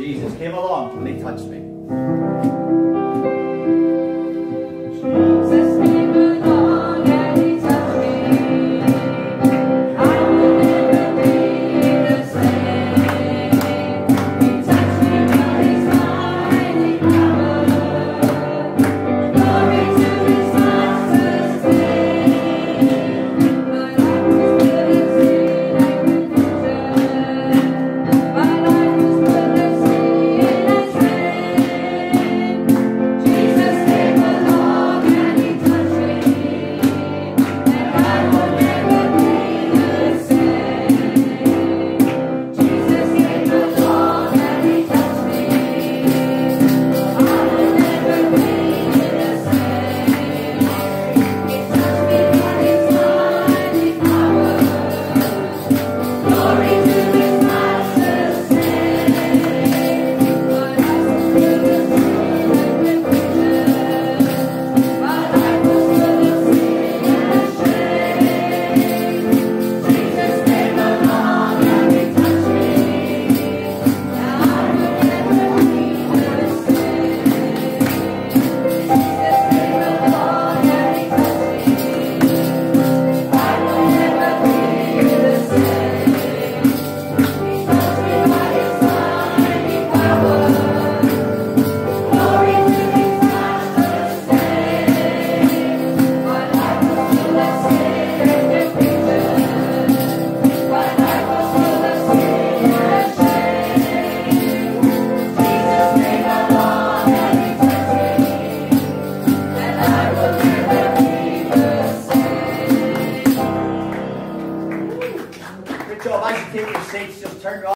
Jesus came along and he touched me. think of states just turned off.